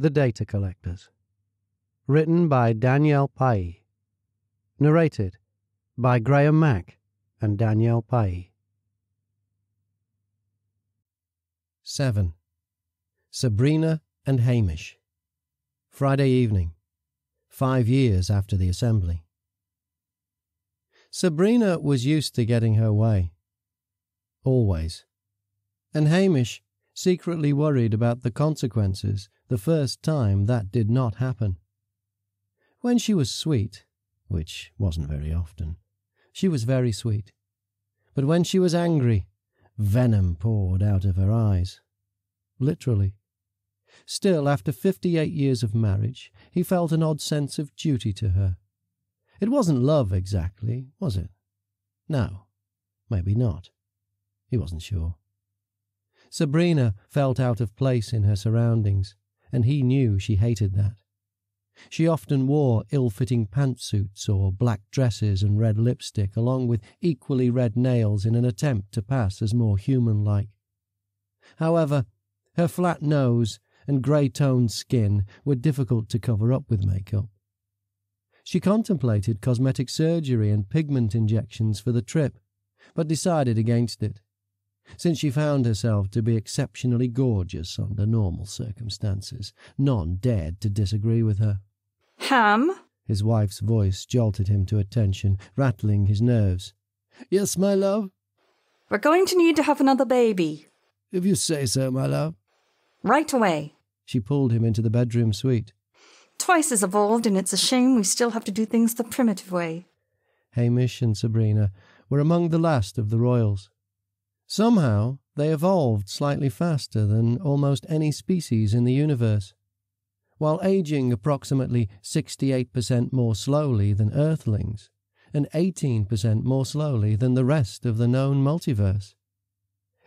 The Data Collectors. Written by Danielle Palli. Narrated by Graham Mack and Danielle Palli. 7. Sabrina and Hamish. Friday evening, five years after the assembly. Sabrina was used to getting her way. Always. And Hamish secretly worried about the consequences the first time that did not happen. When she was sweet, which wasn't very often, she was very sweet. But when she was angry, venom poured out of her eyes. Literally. Still, after fifty eight years of marriage, he felt an odd sense of duty to her. It wasn't love exactly, was it? No, maybe not. He wasn't sure. Sabrina felt out of place in her surroundings, and he knew she hated that. She often wore ill fitting pantsuits or black dresses and red lipstick, along with equally red nails, in an attempt to pass as more human like. However, her flat nose and grey toned skin were difficult to cover up with makeup. She contemplated cosmetic surgery and pigment injections for the trip, but decided against it since she found herself to be exceptionally gorgeous under normal circumstances. None dared to disagree with her. Ham? His wife's voice jolted him to attention, rattling his nerves. Yes, my love? We're going to need to have another baby. If you say so, my love. Right away. She pulled him into the bedroom suite. Twice as evolved, and it's a shame we still have to do things the primitive way. Hamish and Sabrina were among the last of the royals. Somehow, they evolved slightly faster than almost any species in the universe, while aging approximately 68% more slowly than Earthlings and 18% more slowly than the rest of the known multiverse.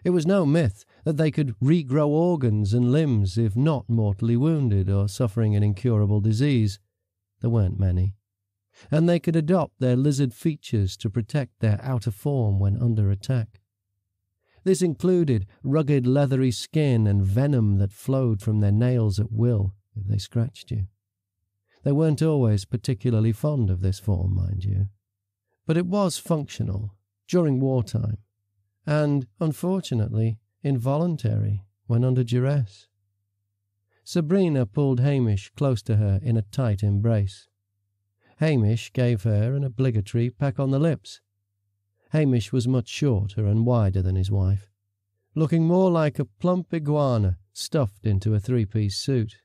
It was no myth that they could regrow organs and limbs if not mortally wounded or suffering an incurable disease. There weren't many. And they could adopt their lizard features to protect their outer form when under attack. This included rugged leathery skin and venom that flowed from their nails at will if they scratched you. They weren't always particularly fond of this form, mind you. But it was functional during wartime, and, unfortunately, involuntary when under duress. Sabrina pulled Hamish close to her in a tight embrace. Hamish gave her an obligatory peck on the lips Hamish was much shorter and wider than his wife, looking more like a plump iguana stuffed into a three piece suit.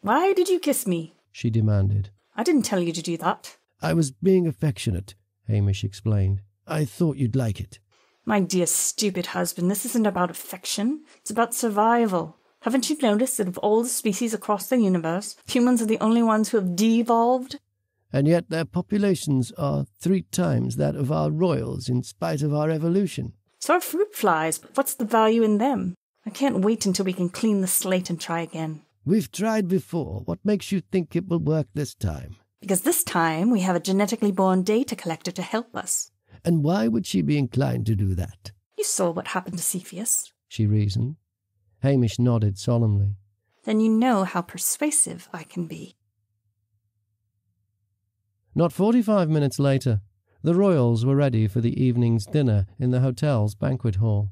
Why did you kiss me? she demanded. I didn't tell you to do that. I was being affectionate, Hamish explained. I thought you'd like it. My dear stupid husband, this isn't about affection. It's about survival. Haven't you noticed that of all the species across the universe, humans are the only ones who have devolved? And yet their populations are three times that of our royals in spite of our evolution. So are fruit flies, but what's the value in them? I can't wait until we can clean the slate and try again. We've tried before. What makes you think it will work this time? Because this time we have a genetically born data collector to help us. And why would she be inclined to do that? You saw what happened to Cepheus, she reasoned. Hamish nodded solemnly. Then you know how persuasive I can be. Not forty five minutes later, the royals were ready for the evening's dinner in the hotel's banquet hall.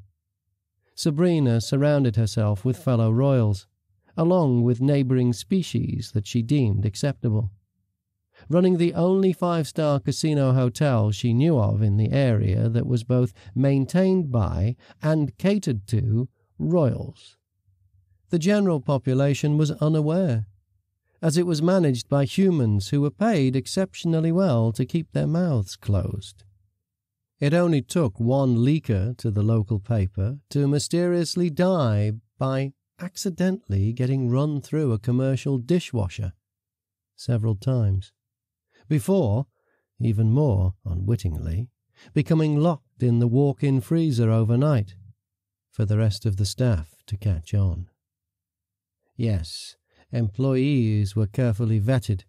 Sabrina surrounded herself with fellow royals, along with neighboring species that she deemed acceptable. Running the only five star casino hotel she knew of in the area that was both maintained by and catered to royals. The general population was unaware as it was managed by humans who were paid exceptionally well to keep their mouths closed. It only took one leaker to the local paper to mysteriously die by accidentally getting run through a commercial dishwasher several times, before, even more unwittingly, becoming locked in the walk in freezer overnight for the rest of the staff to catch on. Yes, employees were carefully vetted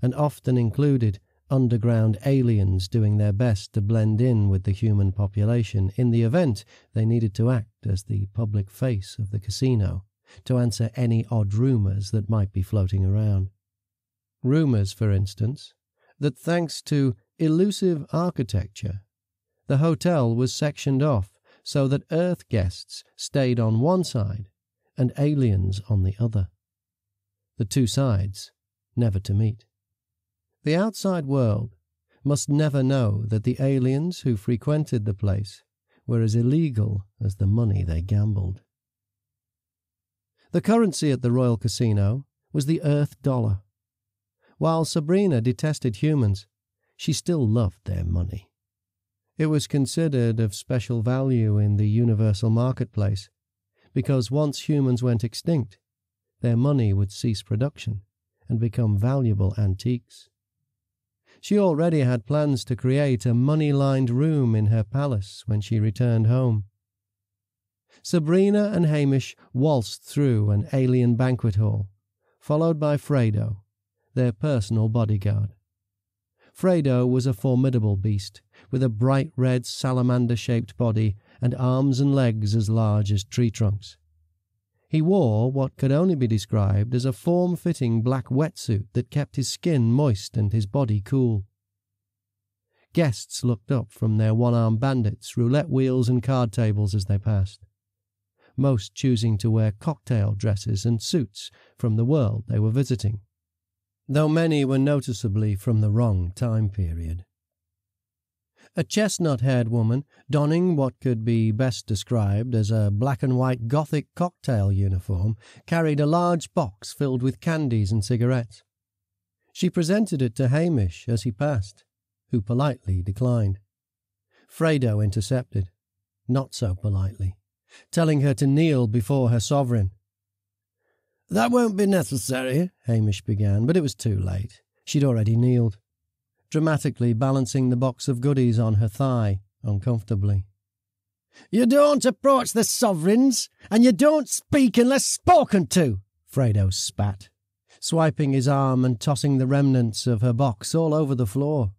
and often included underground aliens doing their best to blend in with the human population in the event they needed to act as the public face of the casino to answer any odd rumours that might be floating around. Rumours, for instance, that thanks to elusive architecture, the hotel was sectioned off so that Earth guests stayed on one side and aliens on the other. The two sides never to meet. The outside world must never know that the aliens who frequented the place were as illegal as the money they gambled. The currency at the Royal Casino was the Earth dollar. While Sabrina detested humans, she still loved their money. It was considered of special value in the universal marketplace because once humans went extinct, their money would cease production and become valuable antiques. She already had plans to create a money lined room in her palace when she returned home. Sabrina and Hamish waltzed through an alien banquet hall, followed by Fredo, their personal bodyguard. Fredo was a formidable beast, with a bright red salamander shaped body and arms and legs as large as tree trunks. He wore what could only be described as a form fitting black wetsuit that kept his skin moist and his body cool. Guests looked up from their one armed bandits, roulette wheels, and card tables as they passed, most choosing to wear cocktail dresses and suits from the world they were visiting though many were noticeably from the wrong time period. A chestnut haired woman, donning what could be best described as a black and white Gothic cocktail uniform, carried a large box filled with candies and cigarettes. She presented it to Hamish as he passed, who politely declined. Fredo intercepted, not so politely, telling her to kneel before her sovereign that won't be necessary, Hamish began, but it was too late. She'd already kneeled, dramatically balancing the box of goodies on her thigh uncomfortably. You don't approach the sovereigns, and you don't speak unless spoken to, Fredo spat, swiping his arm and tossing the remnants of her box all over the floor.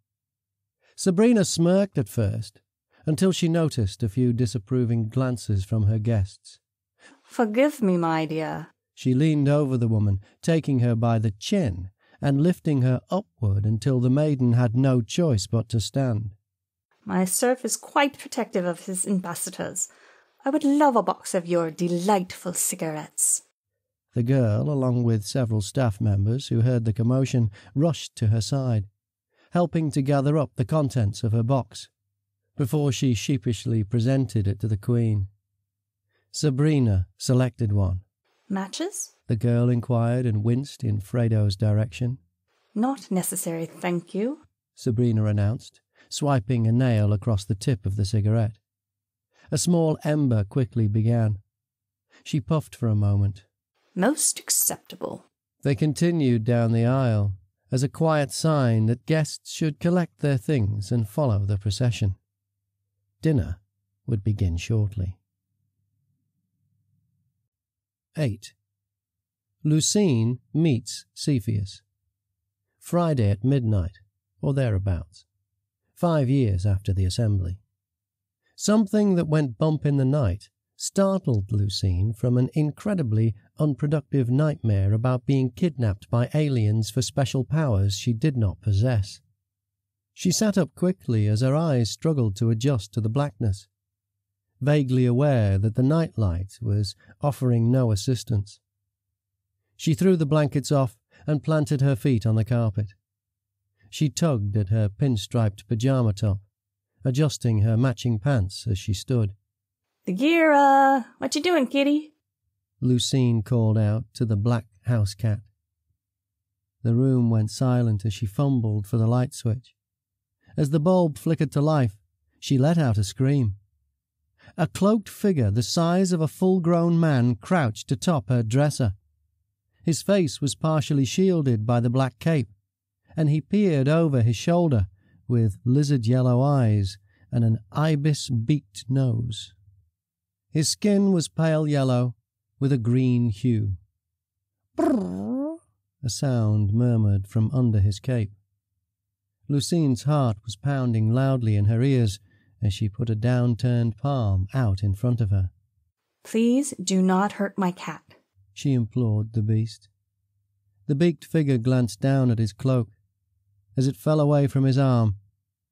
Sabrina smirked at first, until she noticed a few disapproving glances from her guests. Forgive me, my dear, she leaned over the woman, taking her by the chin and lifting her upward until the maiden had no choice but to stand. My serf is quite protective of his ambassadors. I would love a box of your delightful cigarettes. The girl, along with several staff members who heard the commotion, rushed to her side, helping to gather up the contents of her box, before she sheepishly presented it to the Queen. Sabrina selected one Matches? The girl inquired and winced in Fredo's direction. Not necessary, thank you, Sabrina announced, swiping a nail across the tip of the cigarette. A small ember quickly began. She puffed for a moment. Most acceptable. They continued down the aisle as a quiet sign that guests should collect their things and follow the procession. Dinner would begin shortly. 8. Lucine meets Cepheus. Friday at midnight, or thereabouts, five years after the assembly. Something that went bump in the night startled Lucine from an incredibly unproductive nightmare about being kidnapped by aliens for special powers she did not possess. She sat up quickly as her eyes struggled to adjust to the blackness vaguely aware that the nightlight was offering no assistance. She threw the blankets off and planted her feet on the carpet. She tugged at her pinstriped pajama top, adjusting her matching pants as she stood. Bagheera, what you doing, kitty? Lucine called out to the black house cat. The room went silent as she fumbled for the light switch. As the bulb flickered to life, she let out a scream. A cloaked figure the size of a full grown man crouched atop her dresser. His face was partially shielded by the black cape, and he peered over his shoulder with lizard yellow eyes and an ibis beaked nose. His skin was pale yellow with a green hue. Brrr, a sound murmured from under his cape. Lucine's heart was pounding loudly in her ears as she put a downturned palm out in front of her. Please do not hurt my cat. she implored the beast. The beaked figure glanced down at his cloak. As it fell away from his arm,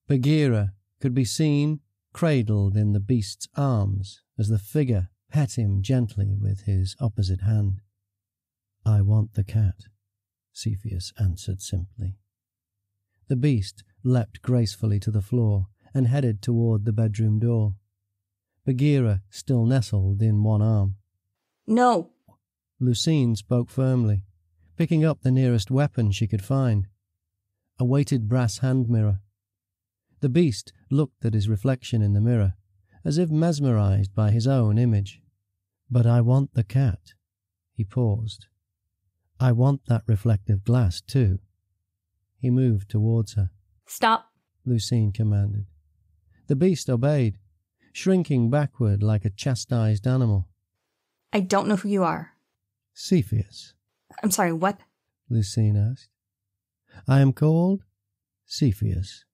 Bagheera could be seen cradled in the beast's arms as the figure pet him gently with his opposite hand. I want the cat, Cepheus answered simply. The beast leapt gracefully to the floor and headed toward the bedroom door. Bagheera still nestled in one arm. No. Lucine spoke firmly, picking up the nearest weapon she could find a weighted brass hand mirror. The beast looked at his reflection in the mirror, as if mesmerized by his own image. But I want the cat. He paused. I want that reflective glass, too. He moved towards her. Stop, Lucine commanded. The beast obeyed, shrinking backward like a chastised animal. I don't know who you are. Cepheus, I'm sorry, what? Lucine asked. I am called Cepheus,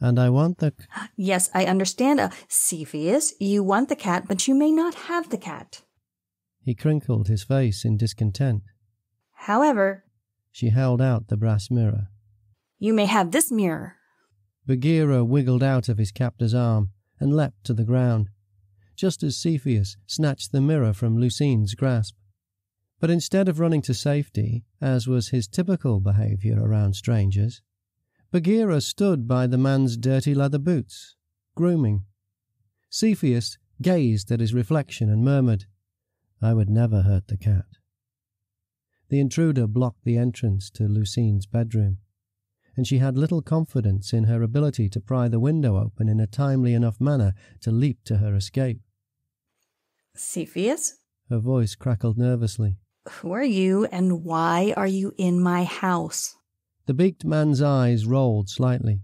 and I want the. Yes, I understand. Uh, Cepheus, you want the cat, but you may not have the cat. He crinkled his face in discontent. However, She held out the brass mirror. you may have this mirror. Bagheera wiggled out of his captor's arm and leapt to the ground, just as Cepheus snatched the mirror from Lucine's grasp. But instead of running to safety, as was his typical behavior around strangers, Bagheera stood by the man's dirty leather boots, grooming. Cepheus gazed at his reflection and murmured, I would never hurt the cat. The intruder blocked the entrance to Lucine's bedroom and she had little confidence in her ability to pry the window open in a timely enough manner to leap to her escape. Cepheus, Her voice crackled nervously. who are you and why are you in my house? The beaked man's eyes rolled slightly,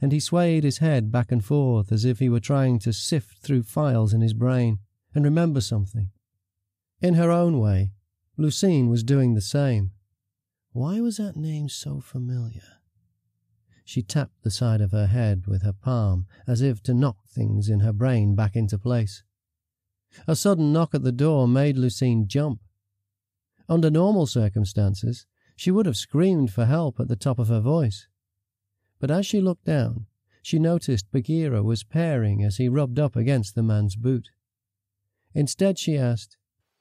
and he swayed his head back and forth as if he were trying to sift through files in his brain and remember something. In her own way, Lucine was doing the same. Why was that name so familiar? She tapped the side of her head with her palm as if to knock things in her brain back into place. A sudden knock at the door made Lucine jump. Under normal circumstances, she would have screamed for help at the top of her voice. But as she looked down, she noticed Bagheera was pairing as he rubbed up against the man's boot. Instead, she asked,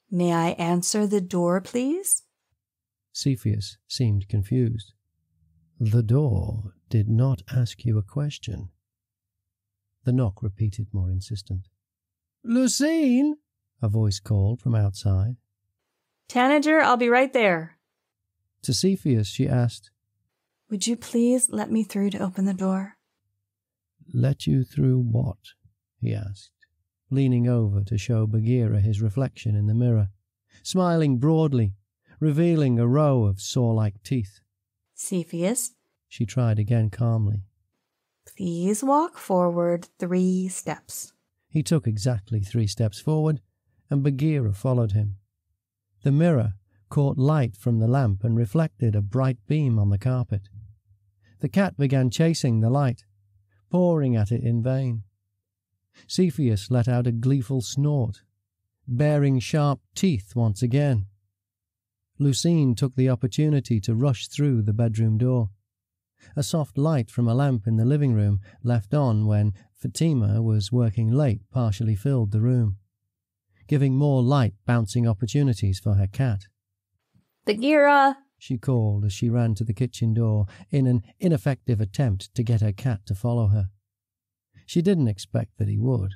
May I answer the door, please? Cepheus seemed confused. The door did not ask you a question. The knock repeated more insistent. Lucine! a voice called from outside. Tanager, I'll be right there. To Cepheus she asked, Would you please let me through to open the door? Let you through what? he asked, leaning over to show Bagheera his reflection in the mirror, smiling broadly, revealing a row of saw-like teeth. Cepheus, She tried again calmly. please walk forward three steps. He took exactly three steps forward, and Bagheera followed him. The mirror caught light from the lamp and reflected a bright beam on the carpet. The cat began chasing the light, pawing at it in vain. Cepheus let out a gleeful snort, baring sharp teeth once again. Lucine took the opportunity to rush through the bedroom door. A soft light from a lamp in the living room, left on when Fatima was working late, partially filled the room, giving more light bouncing opportunities for her cat. Bagheera! She called as she ran to the kitchen door in an ineffective attempt to get her cat to follow her. She didn't expect that he would,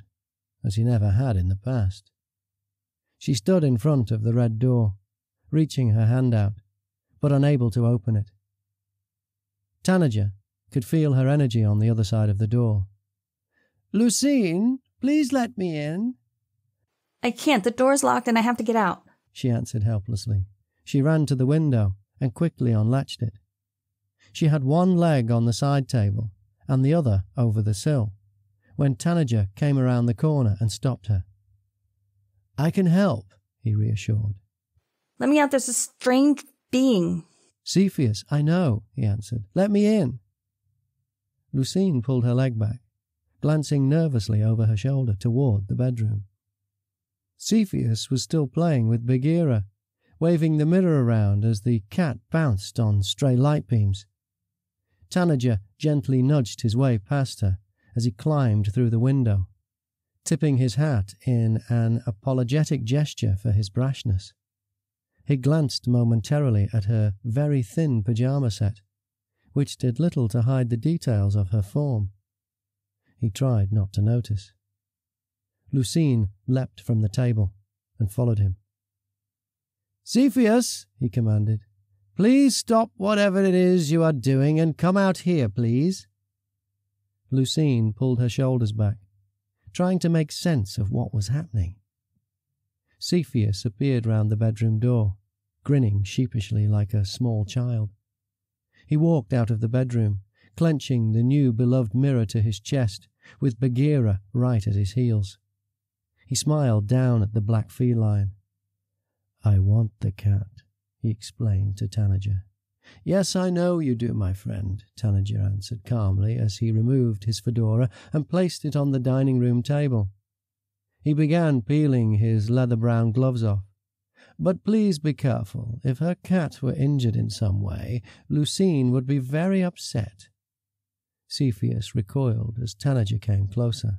as he never had in the past. She stood in front of the red door, reaching her hand out, but unable to open it. Tanager could feel her energy on the other side of the door. Lucine, please let me in, I can't. The door's locked and I have to get out. she answered helplessly. She ran to the window and quickly unlatched it. She had one leg on the side table and the other over the sill when Tanager came around the corner and stopped her. I can help, he reassured. Let me out. There's a strange being. Cepheus, I know, he answered. Let me in. Lucine pulled her leg back, glancing nervously over her shoulder toward the bedroom. Cepheus was still playing with Bagheera, waving the mirror around as the cat bounced on stray light beams. Tanager gently nudged his way past her as he climbed through the window, tipping his hat in an apologetic gesture for his brashness. He glanced momentarily at her very thin pajama set, which did little to hide the details of her form. He tried not to notice. Lucine leapt from the table and followed him. Cepheus, he commanded, please stop whatever it is you are doing and come out here, please. Lucine pulled her shoulders back, trying to make sense of what was happening. Cepheus appeared round the bedroom door, grinning sheepishly like a small child. He walked out of the bedroom, clenching the new beloved mirror to his chest, with Bagheera right at his heels. He smiled down at the black feline. I want the cat, he explained to Tanager. Yes, I know you do, my friend, Tanager answered calmly as he removed his fedora and placed it on the dining room table. He began peeling his leather brown gloves off. But please be careful. If her cat were injured in some way, Lucine would be very upset. Cepheus recoiled as Tanager came closer.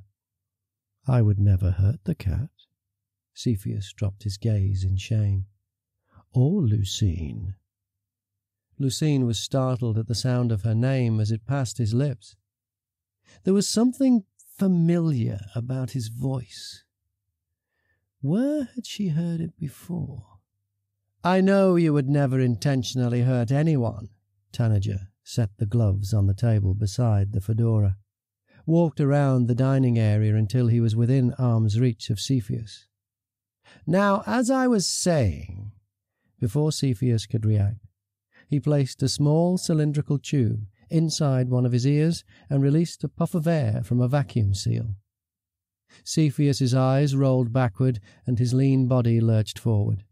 I would never hurt the cat. Cepheus dropped his gaze in shame. Or Lucine. Lucine was startled at the sound of her name as it passed his lips. There was something familiar about his voice. Where had she heard it before? I know you would never intentionally hurt anyone. Tanager set the gloves on the table beside the fedora walked around the dining area until he was within arm's reach of Cepheus. Now, as I was saying, before Cepheus could react, he placed a small cylindrical tube inside one of his ears and released a puff of air from a vacuum seal. Cepheus's eyes rolled backward and his lean body lurched forward.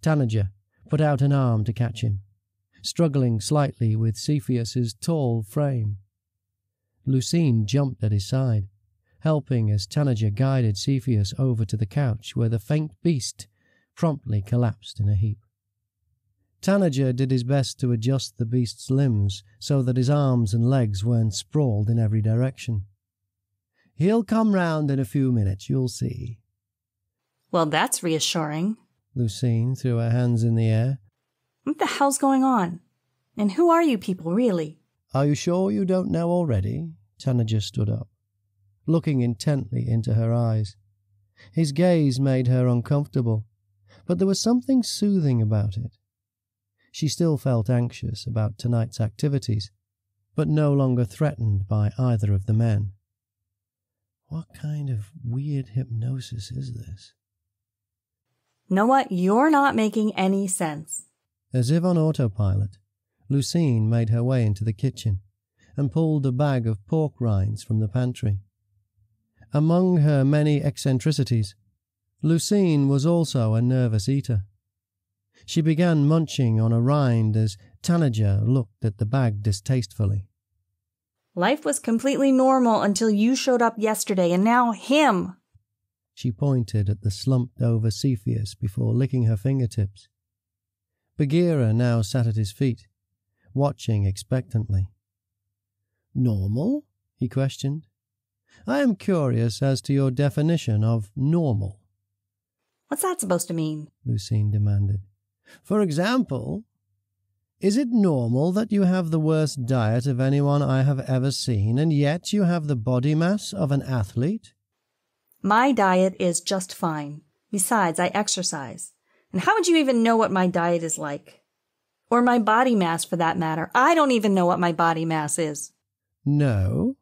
Tanager put out an arm to catch him, struggling slightly with Cepheus's tall frame. Lucine jumped at his side, helping as Tanager guided Cepheus over to the couch where the faint beast promptly collapsed in a heap. Tanager did his best to adjust the beast's limbs so that his arms and legs weren't sprawled in every direction. He'll come round in a few minutes, you'll see. Well, that's reassuring. Lucine threw her hands in the air. What the hell's going on? And who are you people, really? Are you sure you don't know already? Tanager stood up, looking intently into her eyes. His gaze made her uncomfortable, but there was something soothing about it. She still felt anxious about tonight's activities, but no longer threatened by either of the men. What kind of weird hypnosis is this? What? You're not making any sense. As if on autopilot, Lucine made her way into the kitchen and pulled a bag of pork rinds from the pantry. Among her many eccentricities, Lucine was also a nervous eater. She began munching on a rind as Tanager looked at the bag distastefully. Life was completely normal until you showed up yesterday, and now him. She pointed at the slumped over Cepheus before licking her fingertips. Bagheera now sat at his feet, watching expectantly. Normal? he questioned. I am curious as to your definition of normal. What's that supposed to mean? Lucine demanded. For example, is it normal that you have the worst diet of anyone I have ever seen, and yet you have the body mass of an athlete? My diet is just fine. Besides, I exercise. And how would you even know what my diet is like? Or my body mass for that matter. I don't even know what my body mass is. No.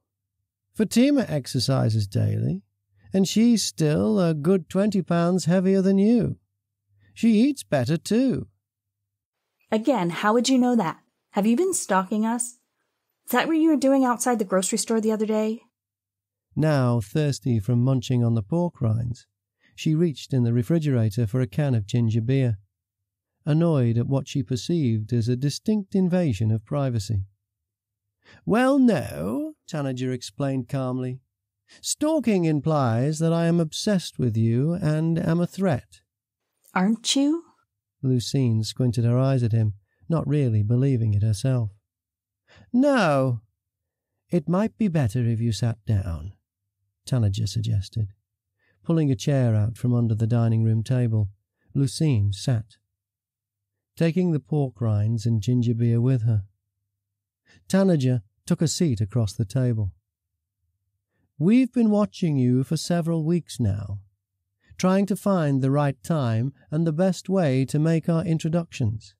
Fatima exercises daily, and she's still a good twenty pounds heavier than you. She eats better, too. Again, how would you know that? Have you been stalking us? Is that what you were doing outside the grocery store the other day? Now, thirsty from munching on the pork rinds, she reached in the refrigerator for a can of ginger beer annoyed at what she perceived as a distinct invasion of privacy. Well, no, Tanager explained calmly. Stalking implies that I am obsessed with you and am a threat. Aren't you? Lucine squinted her eyes at him, not really believing it herself. No. It might be better if you sat down, Tanager suggested. Pulling a chair out from under the dining room table, Lucine sat, taking the pork rinds and ginger beer with her. Tanager took a seat across the table. We've been watching you for several weeks now, trying to find the right time and the best way to make our introductions.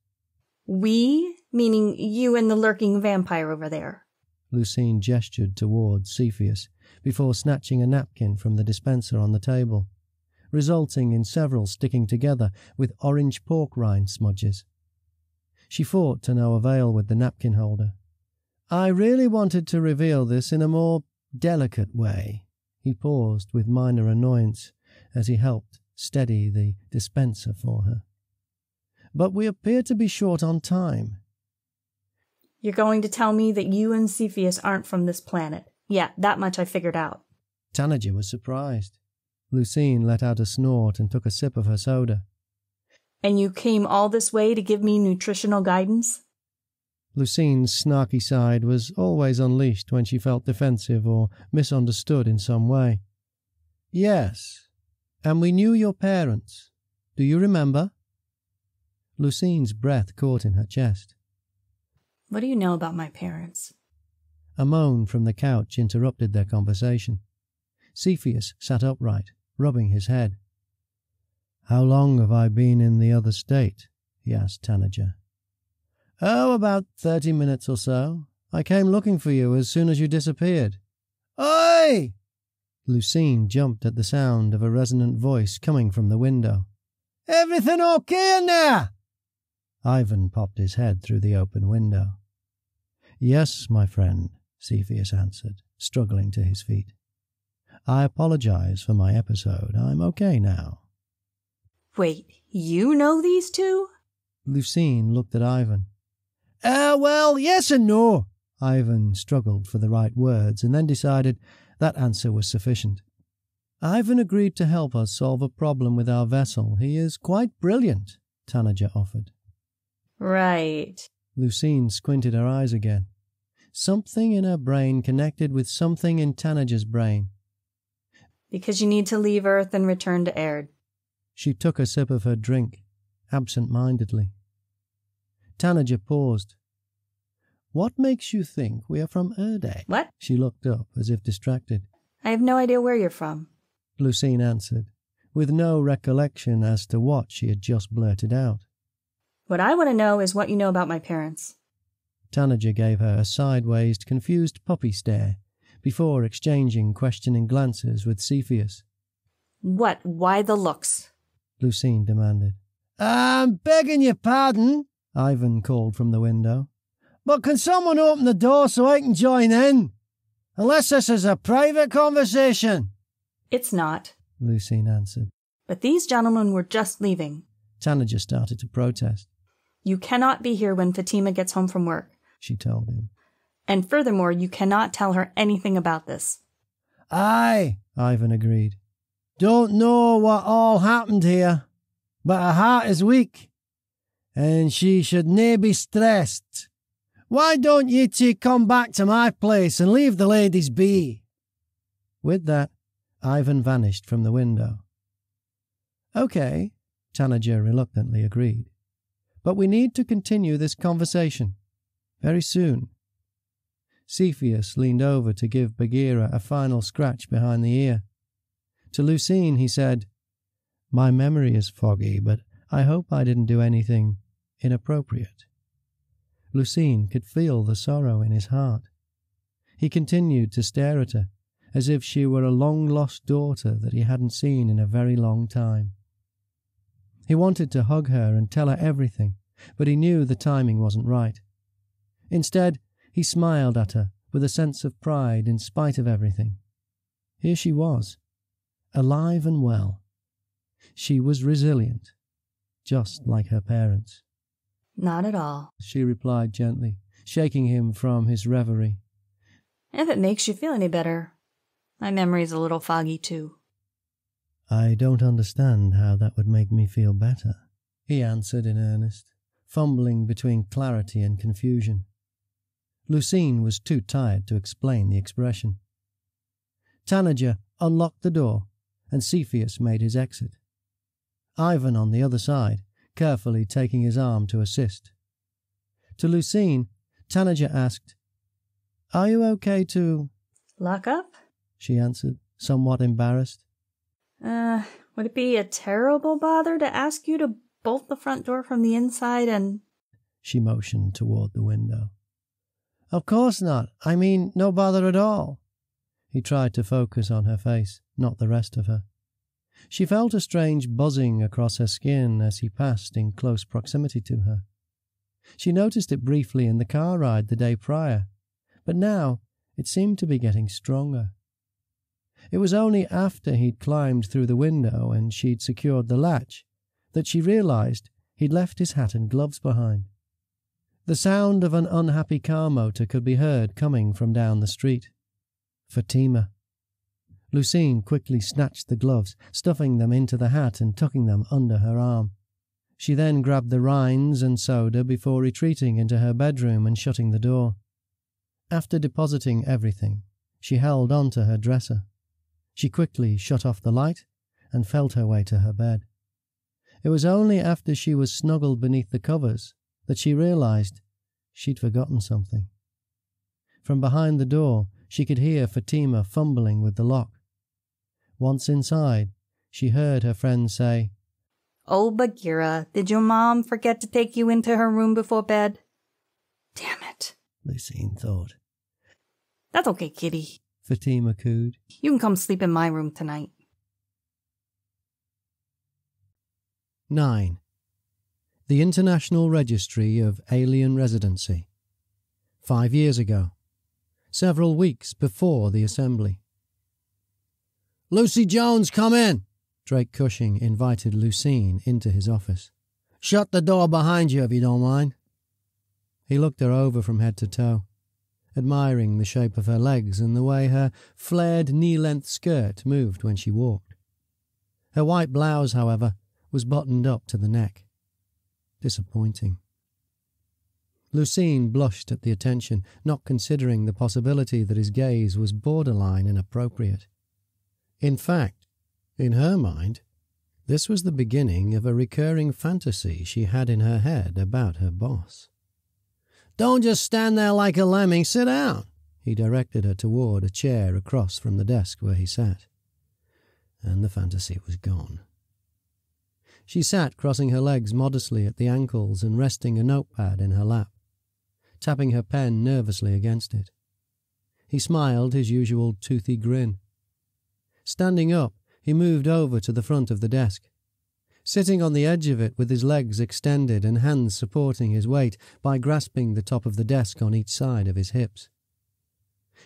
We? Meaning you and the lurking vampire over there. Lucine gestured towards Cepheus before snatching a napkin from the dispenser on the table, resulting in several sticking together with orange pork rind smudges. She fought to no avail with the napkin holder. I really wanted to reveal this in a more delicate way. He paused with minor annoyance as he helped steady the dispenser for her. But we appear to be short on time. You're going to tell me that you and Cepheus aren't from this planet. Yeah, that much I figured out. Tanager was surprised. Lucine let out a snort and took a sip of her soda. And you came all this way to give me nutritional guidance? Lucine's snarky side was always unleashed when she felt defensive or misunderstood in some way. Yes, and we knew your parents. Do you remember? Lucine's breath caught in her chest. What do you know about my parents? A moan from the couch interrupted their conversation. Cepheus sat upright, rubbing his head. How long have I been in the other state? he asked Tanager. Oh, about thirty minutes or so. I came looking for you as soon as you disappeared. Oi! Lucine jumped at the sound of a resonant voice coming from the window. Everything okay in there? Ivan popped his head through the open window. Yes, my friend, Cepheus answered, struggling to his feet. I apologize for my episode. I'm okay now. Wait, you know these two? Lucine looked at Ivan. Ah, uh, well, yes and no. Ivan struggled for the right words and then decided that answer was sufficient. Ivan agreed to help us solve a problem with our vessel. He is quite brilliant, Tanager offered. Right. Lucine squinted her eyes again. Something in her brain connected with something in Tanager's brain. Because you need to leave Earth and return to Aird. She took a sip of her drink, absent mindedly. Tanager paused. What makes you think we are from Erde? What? She looked up as if distracted. I have no idea where you're from. Lucine answered, with no recollection as to what she had just blurted out. What I want to know is what you know about my parents. Tanager gave her a sideways, confused puppy stare before exchanging questioning glances with Cepheus. What? Why the looks? Lucine demanded. I'm begging your pardon, Ivan called from the window. But can someone open the door so I can join in? Unless this is a private conversation. It's not, Lucine answered. But these gentlemen were just leaving. Tanager started to protest. You cannot be here when Fatima gets home from work, she told him. And furthermore, you cannot tell her anything about this. Aye, Ivan agreed. Don't know what all happened here, but her heart is weak, and she should nae be stressed. Why don't ye two come back to my place and leave the ladies be? With that, Ivan vanished from the window. Okay, Tanager reluctantly agreed. But we need to continue this conversation. Very soon. Cepheus leaned over to give Bagheera a final scratch behind the ear. To Lucine he said, My memory is foggy, but I hope I didn't do anything inappropriate. Lucine could feel the sorrow in his heart. He continued to stare at her, as if she were a long lost daughter that he hadn't seen in a very long time. He wanted to hug her and tell her everything, but he knew the timing wasn't right. Instead, he smiled at her with a sense of pride in spite of everything. Here she was, alive and well. She was resilient, just like her parents. Not at all, she replied gently, shaking him from his reverie. If it makes you feel any better, my memory's a little foggy too. I don't understand how that would make me feel better. he answered in earnest, fumbling between clarity and confusion. Lucine was too tired to explain the expression. Tanager unlocked the door, and Cepheus made his exit. Ivan on the other side, carefully taking his arm to assist. To Lucine, Tanager asked, Are you okay to. Lock up? She answered, somewhat embarrassed. Uh, would it be a terrible bother to ask you to bolt the front door from the inside and. She motioned toward the window. Of course not. I mean, no bother at all. He tried to focus on her face, not the rest of her. She felt a strange buzzing across her skin as he passed in close proximity to her. She noticed it briefly in the car ride the day prior, but now it seemed to be getting stronger. It was only after he'd climbed through the window and she'd secured the latch that she realized he'd left his hat and gloves behind. The sound of an unhappy car motor could be heard coming from down the street. Fatima. Lucine quickly snatched the gloves, stuffing them into the hat and tucking them under her arm. She then grabbed the rinds and soda before retreating into her bedroom and shutting the door. After depositing everything, she held on to her dresser. She quickly shut off the light and felt her way to her bed. It was only after she was snuggled beneath the covers that she realized she'd forgotten something. From behind the door, she could hear Fatima fumbling with the lock. Once inside, she heard her friend say, Oh, Bagheera, did your mom forget to take you into her room before bed? Damn it. Lucine thought. That's okay, kitty. Fatima cooed. You can come sleep in my room tonight. 9 the International Registry of Alien Residency. Five years ago, several weeks before the assembly. Lucy Jones, come in! Drake Cushing invited Lucine into his office. Shut the door behind you if you don't mind. He looked her over from head to toe, admiring the shape of her legs and the way her flared knee length skirt moved when she walked. Her white blouse, however, was buttoned up to the neck disappointing. Lucine blushed at the attention, not considering the possibility that his gaze was borderline inappropriate. In fact, in her mind, this was the beginning of a recurring fantasy she had in her head about her boss. Don't just stand there like a lemming, sit down. He directed her toward a chair across from the desk where he sat. And the fantasy was gone. She sat crossing her legs modestly at the ankles and resting a notepad in her lap, tapping her pen nervously against it. He smiled his usual toothy grin. Standing up, he moved over to the front of the desk. Sitting on the edge of it with his legs extended and hands supporting his weight by grasping the top of the desk on each side of his hips.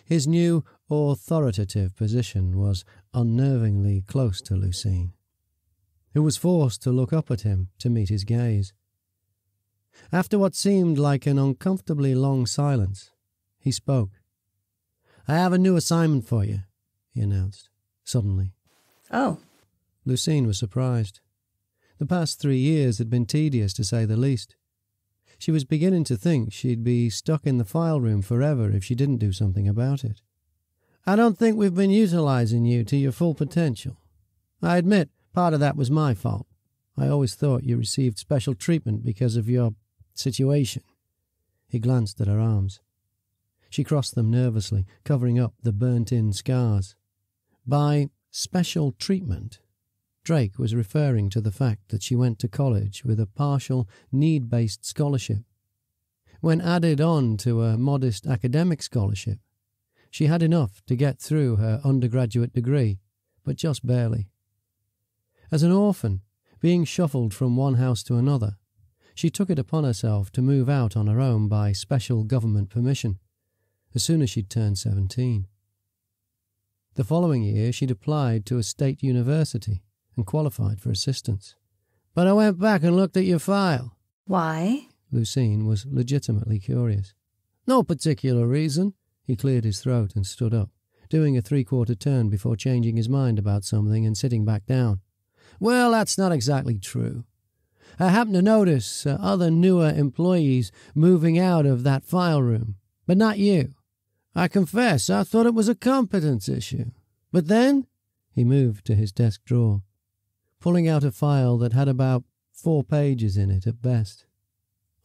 His new authoritative position was unnervingly close to Lucine who was forced to look up at him to meet his gaze. After what seemed like an uncomfortably long silence, he spoke. I have a new assignment for you, he announced, suddenly. Oh. Lucine was surprised. The past three years had been tedious, to say the least. She was beginning to think she'd be stuck in the file room forever if she didn't do something about it. I don't think we've been utilizing you to your full potential. I admit Part of that was my fault. I always thought you received special treatment because of your situation. He glanced at her arms. She crossed them nervously, covering up the burnt in scars. By special treatment, Drake was referring to the fact that she went to college with a partial need based scholarship. When added on to a modest academic scholarship, she had enough to get through her undergraduate degree, but just barely. As an orphan, being shuffled from one house to another, she took it upon herself to move out on her own by special government permission, as soon as she'd turned 17. The following year, she'd applied to a state university and qualified for assistance. But I went back and looked at your file. Why? Lucine was legitimately curious. No particular reason. He cleared his throat and stood up, doing a three quarter turn before changing his mind about something and sitting back down. Well, that's not exactly true. I happened to notice uh, other newer employees moving out of that file room, but not you. I confess I thought it was a competence issue. But then he moved to his desk drawer, pulling out a file that had about four pages in it at best.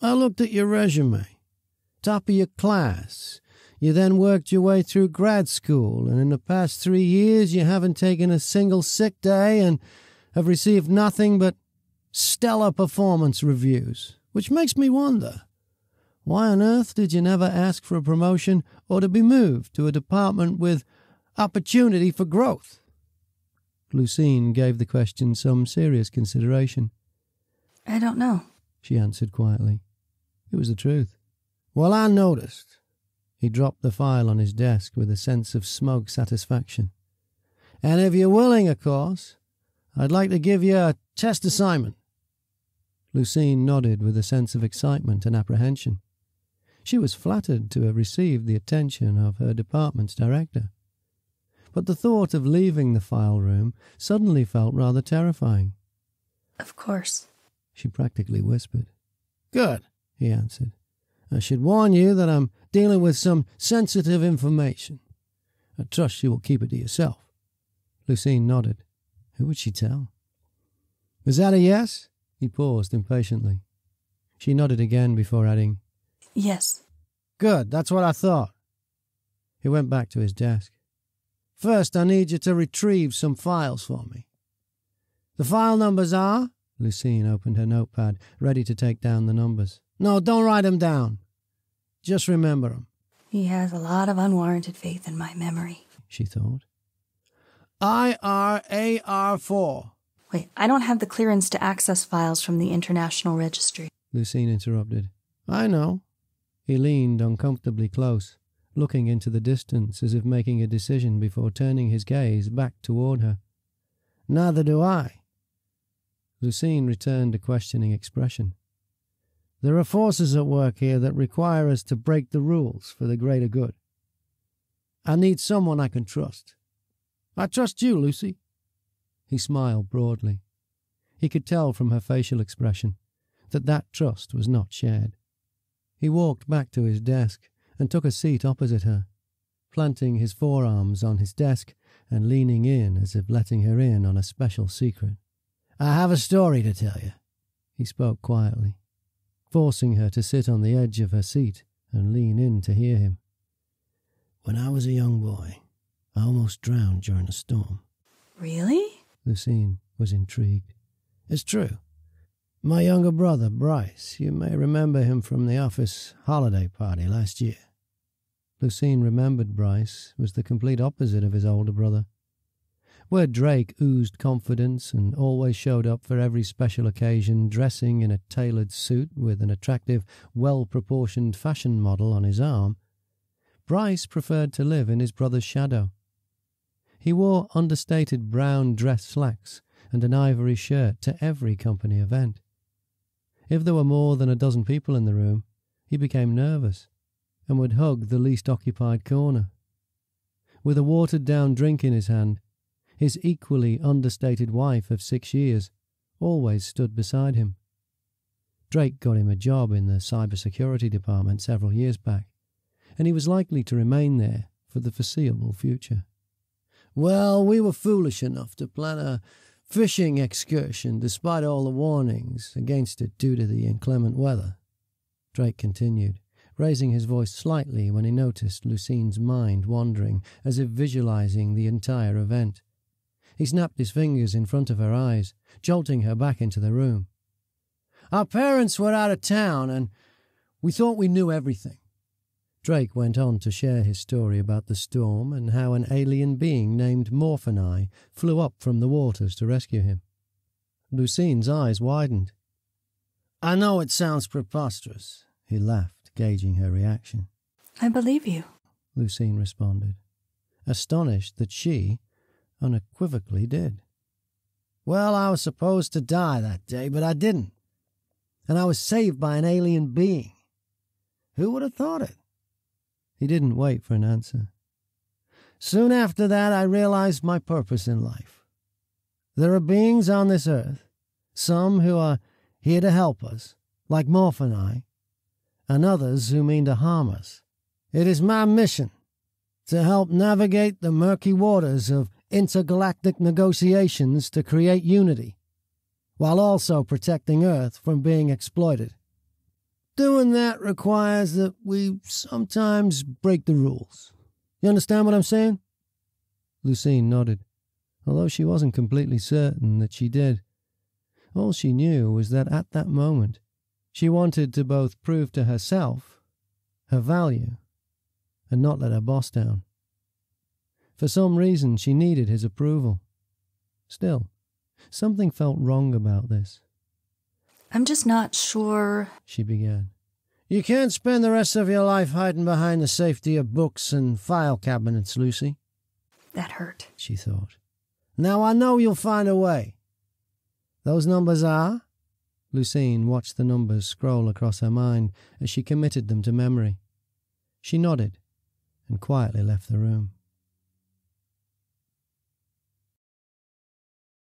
I looked at your resume. Top of your class. You then worked your way through grad school, and in the past three years you haven't taken a single sick day and have received nothing but stellar performance reviews, which makes me wonder why on earth did you never ask for a promotion or to be moved to a department with opportunity for growth? Lucene gave the question some serious consideration. I don't know, she answered quietly. It was the truth. Well, I noticed. He dropped the file on his desk with a sense of smug satisfaction. And if you're willing, of course, I'd like to give you a test assignment. Lucene nodded with a sense of excitement and apprehension. She was flattered to have received the attention of her department's director. But the thought of leaving the file room suddenly felt rather terrifying. Of course, she practically whispered. Good, he answered. I should warn you that I'm dealing with some sensitive information. I trust you will keep it to yourself. Lucene nodded. Who would she tell? Was that a yes? He paused impatiently. She nodded again before adding, Yes. Good, that's what I thought. He went back to his desk. First, I need you to retrieve some files for me. The file numbers are? Lucene opened her notepad, ready to take down the numbers. No, don't write them down. Just remember them. He has a lot of unwarranted faith in my memory, she thought. IRAR4. Wait, I don't have the clearance to access files from the International Registry. Lucene interrupted. I know. He leaned uncomfortably close, looking into the distance as if making a decision before turning his gaze back toward her. Neither do I. Lucene returned a questioning expression. There are forces at work here that require us to break the rules for the greater good. I need someone I can trust. I trust you, Lucy. He smiled broadly. He could tell from her facial expression that that trust was not shared. He walked back to his desk and took a seat opposite her, planting his forearms on his desk and leaning in as if letting her in on a special secret. I have a story to tell you, he spoke quietly, forcing her to sit on the edge of her seat and lean in to hear him. When I was a young boy, I almost drowned during a storm. Really? Lucene was intrigued. It's true. My younger brother, Bryce, you may remember him from the office holiday party last year. Lucene remembered Bryce was the complete opposite of his older brother. Where Drake oozed confidence and always showed up for every special occasion dressing in a tailored suit with an attractive, well proportioned fashion model on his arm, Bryce preferred to live in his brother's shadow. He wore understated brown dress slacks and an ivory shirt to every company event. If there were more than a dozen people in the room, he became nervous and would hug the least occupied corner. With a watered down drink in his hand, his equally understated wife of six years always stood beside him. Drake got him a job in the cybersecurity department several years back, and he was likely to remain there for the foreseeable future. Well, we were foolish enough to plan a fishing excursion despite all the warnings against it due to the inclement weather. Drake continued, raising his voice slightly when he noticed Lucene's mind wandering, as if visualizing the entire event. He snapped his fingers in front of her eyes, jolting her back into the room. Our parents were out of town, and we thought we knew everything. Drake went on to share his story about the storm and how an alien being named Morphonai flew up from the waters to rescue him. Lucene's eyes widened. I know it sounds preposterous, he laughed, gauging her reaction. I believe you, Lucene responded, astonished that she unequivocally did. Well, I was supposed to die that day, but I didn't. And I was saved by an alien being. Who would have thought it? He didn't wait for an answer. Soon after that, I realized my purpose in life. There are beings on this earth, some who are here to help us, like Morph and I, and others who mean to harm us. It is my mission to help navigate the murky waters of intergalactic negotiations to create unity, while also protecting Earth from being exploited. Doing that requires that we sometimes break the rules. You understand what I'm saying? Lucene nodded, although she wasn't completely certain that she did. All she knew was that at that moment she wanted to both prove to herself her value and not let her boss down. For some reason, she needed his approval. Still, something felt wrong about this. I'm just not sure, she began. You can't spend the rest of your life hiding behind the safety of books and file cabinets, Lucy. That hurt, she thought. Now I know you'll find a way. Those numbers are? Lucene watched the numbers scroll across her mind as she committed them to memory. She nodded and quietly left the room.